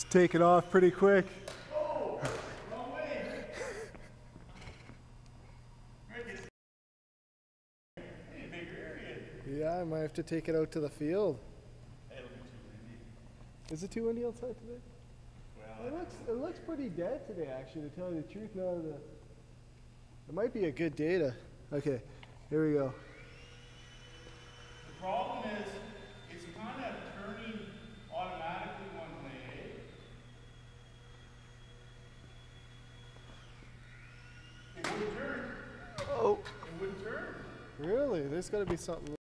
It's taking off pretty quick. Yeah, I might have to take it out to the field. Is it too windy outside today? it looks it looks pretty dead today, actually. To tell you the truth, now the it might be a good day to. Okay, here we go. Really? There's got to be something.